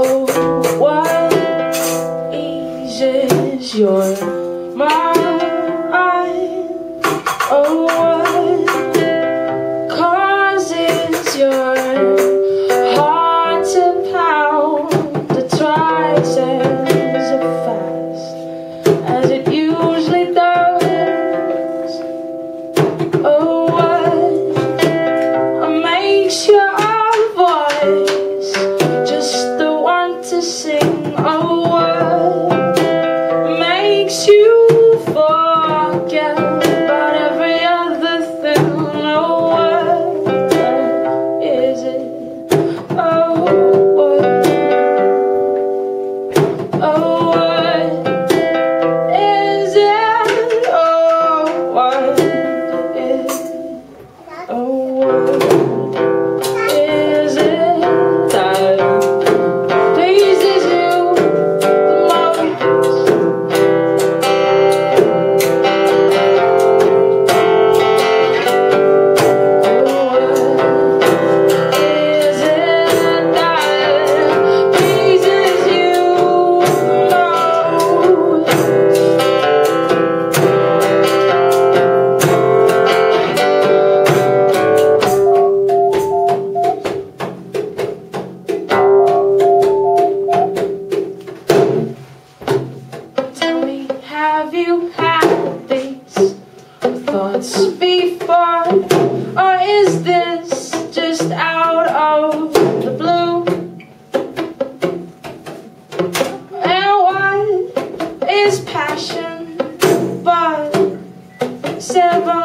know what eases your mind. Oh, what causes your heart to pound the twice as fast as it usually does. Oh, what makes your have you had these thoughts before? Or is this just out of the blue? And what is passion but several